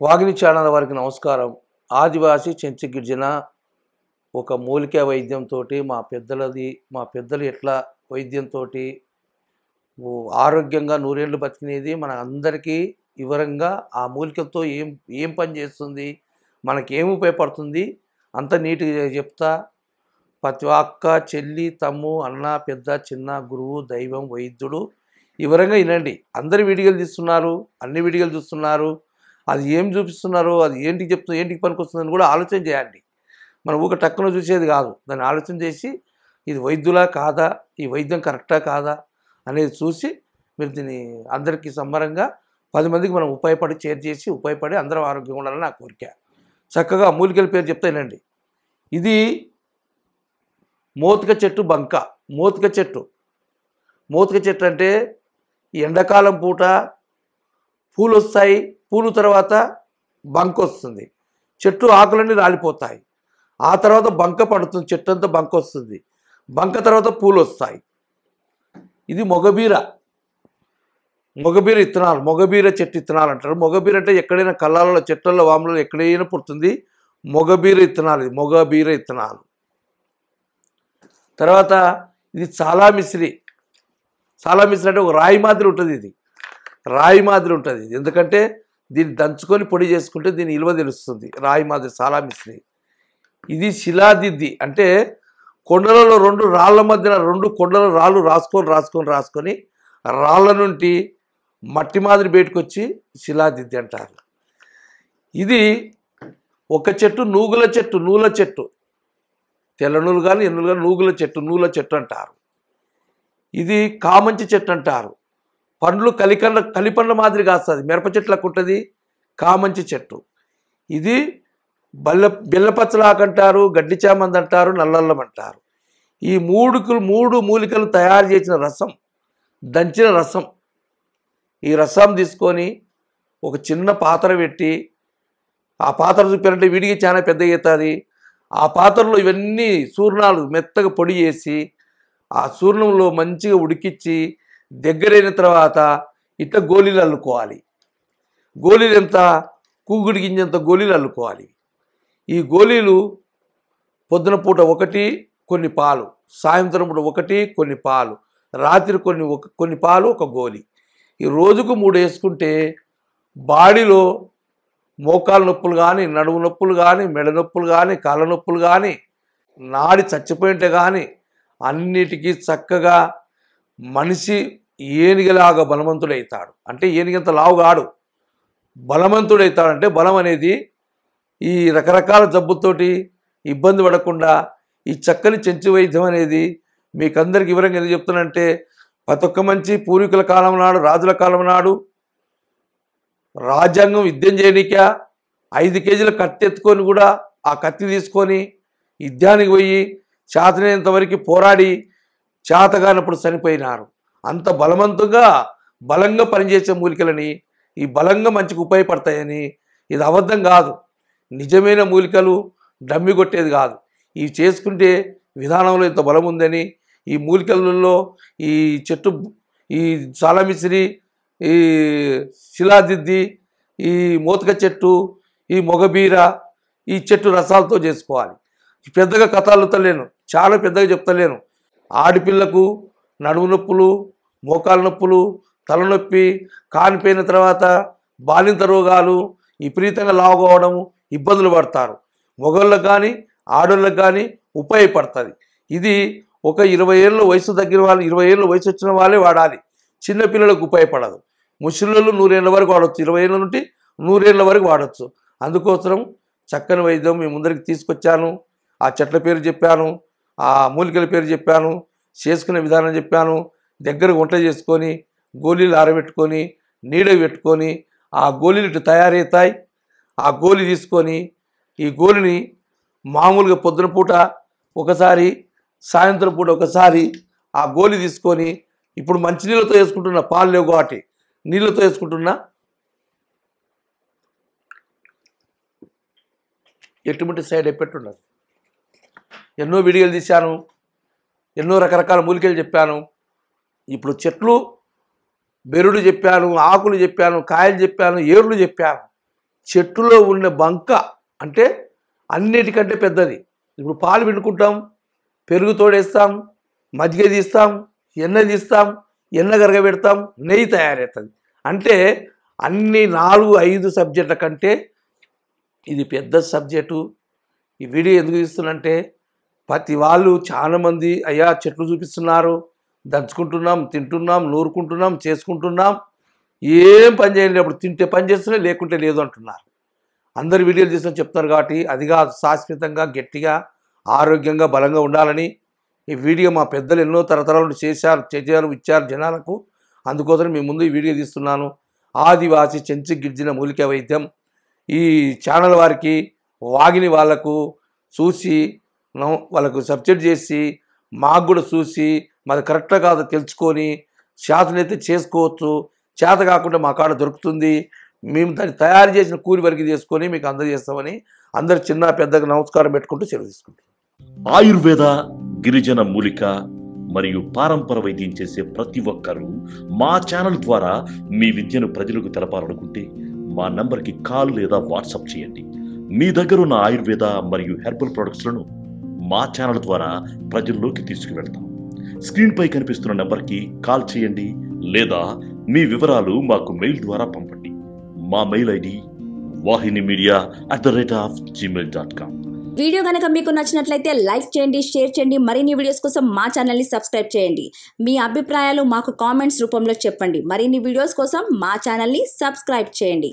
వాగిని channel వారికి నమస్కారం. ఆదివాసి చెంచి గిరిజన ఒక మూలిక వైద్యంతో మా పెద్దలది మా పెద్దలు ఎట్లా వైద్యంతో ఆరోగ్యంగా నూరేళ్ళు బతికినేది. మన అందరికీ వివరంగా ఆ మూలికతో ఏం ఏం పని చేస్తుంది మనకి ఏమి ఉపయోగపడుతుంది అంత నీట్గా చెప్తా. ప్రతి అక్క చెల్లి తమ్ము అన్న పెద్ద చిన్న గురువు దైవం వైద్యుడు వివరంగా వినండి. అందరు వీడియోలు తీస్తున్నారు అన్ని వీడియోలు చూస్తున్నారు. అది ఏం చూపిస్తున్నారు? అది ఏంటికి చెప్తుంది ఏంటికి పనికొస్తుందని కూడా ఆలోచన చేయండి. మనం ఊక టక్కున చూసేది కాదు. దాన్ని ఆలోచన చేసి ఇది వైద్యులా కాదా? ఈ వైద్యం కరెక్టా కాదా? అనేది చూసి మీరు దీన్ని అందరికీ సంబరంగా పది మందికి మనం ఉపయోగపడి చేర్ చేసి ఉపయోగపడి అందరం ఆరోగ్యంగా ఉండాలని నా కోరిక. చక్కగా మూలికల పేరు చెప్తానండి ఇది మోతిక చెట్టు బంక. మోతిక చెట్టు. మోతిక చెట్టు అంటే ఈ ఎండాకాలం పూట పూలు వస్తాయి పూలు తర్వాత బంక వస్తుంది. చెట్టు ఆకులన్నీ రాలిపోతాయి. ఆ తర్వాత బంక పడుతుంది చెట్టు అంతా బంక వస్తుంది. బంక తర్వాత పూలు వస్తాయి. ఇది మొగబీర. మొగబీర ఇత్తనాలు మొగబీర చెట్టు ఇత్తనాలు అంటారు. మొగబీర అంటే ఎక్కడైనా కళ్ళాలలో చెట్లలో వాములలో ఎక్కడైనా పుడుతుంది. మొగబీర ఇత్తనాలు ఇది మొగబీర ఇత్తనాలు. తర్వాత ఇది చాలా మిశ్రి చాలా మిశ్రి అంటే ఒక రాయి మాదిరి ఉంటుంది ఇది. రాయి మాదిరి ఉంటుంది ఇది. ఎందుకంటే దీన్ని దంచుకొని పొడి చేసుకుంటే దీని విలువ తెలుస్తుంది. రాయి మాదిరి చాలా ఇది శిలాదిద్ది. అంటే కొండలలో రెండు రాళ్ళ మధ్యన రెండు కొండల రాళ్ళు రాసుకొని రాసుకొని రాసుకొని రాళ్ళ నుండి మట్టి మాదిరి బయటకొచ్చి శిలాదిద్ది అంటారు. ఇది ఒక చెట్టు నూగుల చెట్టు నూల చెట్టు. తెల్లనూలు కానీ ఎన్నులు కానీ నూగుల చెట్టు నూల చెట్టు అంటారు. ఇది కామంచి చెట్టు అంటారు. పండ్లు కలికండ కలిపండ్ల మాదిరి కాస్తుంది. మిరప చెట్లకు ఉంటుంది కామంచి చెట్టు. ఇది బల్ల బెల్లపచ్చలాకు అంటారు గడ్డి చామంది అంటారు నల్లల్లం అంటారు ఈ మూడుకులు మూడు మూలికలు తయారు చేసిన రసం దంచిన రసం. ఈ రసం తీసుకొని ఒక చిన్న పాత్ర పెట్టి ఆ పాత్ర చూపారంటే విడిగి చాలా పెద్ద అవుతుంది ఆ పాత్రలో ఇవన్నీ చూర్ణాలు మెత్తగా పొడి చేసి ఆ చూర్ణంలో మంచిగా ఉడికిచ్చి దగ్గరైన తర్వాత ఇట్లా గోళీలు అల్లుకోవాలి. గోళీలు ఎంత? కూగుడి గింజంత గోళీలు అల్లుకోవాలి. ఈ గోళీలు పొద్దున పూట ఒకటి కొన్ని పాలు. సాయంత్రం పూట ఒకటి కొన్ని పాలు. రాత్రి కొన్ని ఒక కొన్ని పాలు ఒక గోళీ. ఈ రోజుకు మూడు వేసుకుంటే బాడీలో మోకాలు నొప్పులు కానీ నడుము నొప్పులు కానీ మెడ నొప్పులు కానీ కాళ్ళ నొప్పులు కానీ నాడి చచ్చిపోయింటే కానీ అన్నిటికీ చక్కగా మనిషి ఏనిగలాగా బలవంతుడైతాడు. అంటే ఏనిగంత లావుగాడు బలవంతుడైతాడంటే బలం అనేది ఈ రకరకాల జబ్బుతోటి ఇబ్బంది పడకుండా ఈ చక్కని చెంచు వైద్యం అనేది మీకందరికి వివరంగా ఎందుకు చెప్తున్నానంటే ప్రతి ఒక్క మంచి పూర్వీకుల కాలం నాడు రాజుల కాలం నాడు రాజ్యాంగం యుద్ధం చేయనిక ఐదు కేజీల కత్తి ఎత్తుకొని కూడా ఆ కత్తి తీసుకొని యుద్ధానికి పోయి చేతనేంతవరకు పోరాడి చేతగానప్పుడు చనిపోయినారు. అంత బలవంతంగా బలంగా పనిచేసే మూలికలని ఈ బలంగా మంచికి ఉపయోగపడతాయని ఇది అబద్ధం కాదు. నిజమైన మూలికలు డమ్మి కొట్టేది కాదు. ఇవి చేసుకుంటే విధానంలో ఇంత బలం ఉందని ఈ మూలికలలో ఈ చెట్టు ఈ సాలమిసిరి ఈ శిలాదిద్ది ఈ మోతక చెట్టు ఈ మొగబీర ఈ చెట్టు రసాలతో చేసుకోవాలి. పెద్దగా కథలు తలేను చాలా పెద్దగా చెప్తలేను. ఆడపిల్లకు నడుము నొప్పులు మోకాలు నొప్పులు తలనొప్పి కానిపోయిన తర్వాత బాలింత రోగాలు విపరీతంగా లావుకోవడం ఇబ్బందులు పడతారు. మొగళ్ళకు కానీ ఆడోళ్ళకు కానీ ఉపయోగపడుతుంది. ఇది ఒక ఇరవై ఏళ్ళ వయసు తగ్గిన వాళ్ళు ఇరవై ఏళ్ళ వయసు వచ్చిన వాళ్ళే వాడాలి. చిన్నపిల్లలకు ఉపయోగపడదు. ముసలిళ్ళు నూరేళ్ళ వరకు వాడవచ్చు ఇరవై ఏళ్ళ నుండి నూరేళ్ళ వరకు వాడచ్చు. అందుకోసం చక్కని వైద్యం మీ ముందరికి తీసుకొచ్చాను. ఆ చెట్ల పేరు చెప్పాను. ఆ మూలికల పేరు చెప్పాను చేసుకునే విధానం చెప్పాను దగ్గర వంట చేసుకొని గోళీలు ఆరబెట్టుకొని నీడ పెట్టుకొని ఆ గోళీలు ఇటు తయారవుతాయి ఆ గోళీ తీసుకొని ఈ గోలిని మామూలుగా పొద్దున పూట ఒకసారి సాయంత్రం పూట ఒకసారి ఆ గోలి తీసుకొని ఇప్పుడు మంచినీళ్ళతో వేసుకుంటున్న పాలు లేవు కాబట్టి నీళ్ళతో వేసుకుంటున్నా ఎటువంటి సైడ్ ఎఫెక్ట్ ఉండదు. ఎన్నో వీడియోలు తీశాను ఎన్నో రకరకాల మూలికలు చెప్పాను. ఇప్పుడు చెట్లు బెరుడు చెప్పాను ఆకులు చెప్పాను కాయలు చెప్పాను ఏర్లు చెప్పాను. చెట్టులో ఉన్న బంక అంటే అన్నిటికంటే పెద్దది. ఇప్పుడు పాలు పిండుకుంటాం పెరుగు తోడేస్తాం మజ్జిగ తీస్తాం ఎన్న తీస్తాం ఎన్న గరగబెడతాం నెయ్యి తయారవుతుంది. అంటే అన్ని నాలుగు ఐదు సబ్జెక్టుల కంటే ఇది పెద్ద సబ్జెక్టు. ఈ వీడియో ఎందుకు ఇస్తున్నంటే ప్రతి వాళ్ళు చాలామంది అయ్యా చెట్లు చూపిస్తున్నారు. దంచుకుంటున్నాం తింటున్నాం నూరుకుంటున్నాం చేసుకుంటున్నాం. ఏం పని చేయలేదు అప్పుడు తింటే పని చేస్తున్నా లేకుంటే లేదు అంటున్నారు. అందరు వీడియోలు తీసుకొని చెప్తున్నారు కాబట్టి అదిగా శాశ్వతంగా గట్టిగా ఆరోగ్యంగా బలంగా ఉండాలని ఈ వీడియో మా పెద్దలు ఎన్నో తరతరాల నుండి చేశారు చేశారు ఇచ్చారు జనాలకు. అందుకోసం మీ ముందు ఈ వీడియో తీస్తున్నాను. ఆదివాసి చెంచి గిర్జిన మూలిక వైద్యం. ఈ ఛానల్ వారికి వాగిని వాళ్ళకు చూసి వాళ్ళకు సబ్జెక్ట్ చేసి మాకు కూడా చూసి మాది కరెక్ట్గా కాదో తెలుసుకొని చేతనైతే చేసుకోవచ్చు. చేత కాకుండా మా కాడ దొరుకుతుంది. మేము దాన్ని తయారు చేసిన కూలి వరకు చేసుకొని మీకు అందజేస్తామని అందరు చిన్న పెద్దగా నమస్కారం పెట్టుకుంటూ సెలవు తీసుకుంటాం ఆయుర్వేద గిరిజన మూలిక మరియు పారంపర వైద్యం చేసే ప్రతి ఒక్కరూ మా ఛానల్ ద్వారా మీ విద్యను ప్రజలకు తెలపాలనుకుంటే మా నంబర్కి కాల్ లేదా వాట్సాప్ చేయండి. మీ దగ్గర ఉన్న ఆయుర్వేద మరియు హెర్బల్ ప్రొడక్ట్స్లను మా ఛానల్ ద్వారా ప్రజల్లోకి తీసుకువెళ్తాం. స్క్రీన్పై కనిపిస్తున్న నెంబర్కి కాల్ చేయండి లేదా మీ వివరాలు మాకు మెయిల్ ద్వారా పంపండి. మా mail ID Vahini media at the rate of Gmail dot com. Video కనుక మీకు నచ్చినట్లయితే లైక్ చేయండి షేర్ చేయండి మరిన్ని వీడియోస్ కోసం మా ఛానల్ని సబ్స్క్రైబ్ చేయండి. మీ అభిప్రాయాలు మాకు కామెంట్స్ రూపంలో చెప్పండి. మరిన్ని వీడియోస్ కోసం మా ఛానల్ని సబ్స్క్రైబ్ చేయండి.